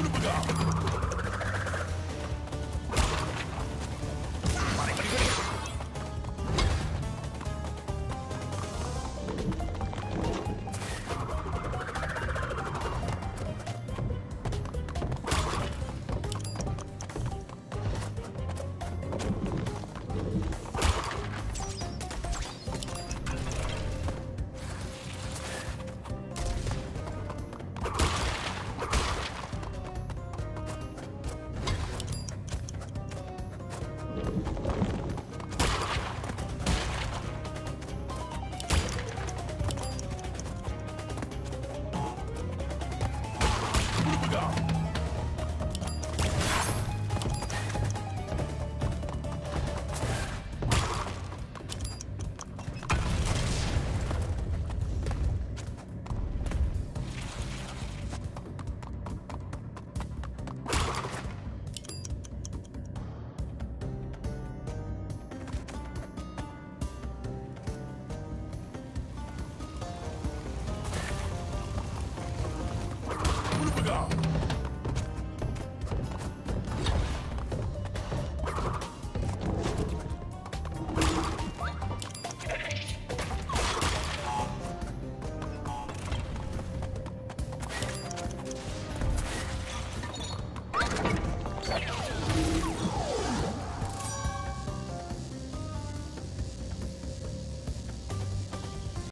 Bunu bu da. 长。